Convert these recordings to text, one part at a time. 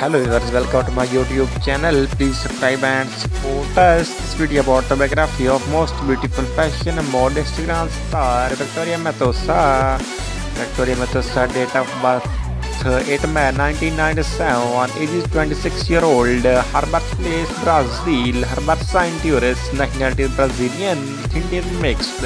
hello viewers. Welcome to my youtube channel. Please subscribe and support us. This video about the biography of most beautiful fashion and modest instagram star victoria matosa victoria matosa date of birth 8 May 1997 age is 26 year old. Her birthplace brazil. Her birth sign Taurus nationality brazilian. Indian mixed.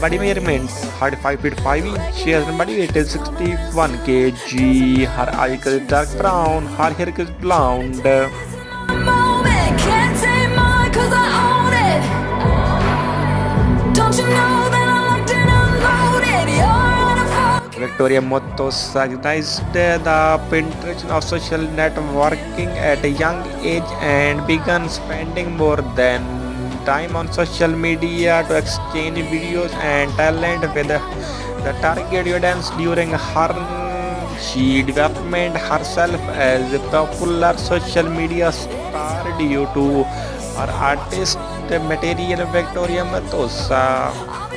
Body measurements. Height 5 feet 5 inches. and Body weight is 61 kg. Her eye color is dark brown. Her hair is blonde. a. Victoria Matosa recognized the penetration of social networking at a young age and began spending more than time on social media to exchange videos and talent with the the target audience during her she developed herself as a popular social media star due to her artist material Victoria Matosa.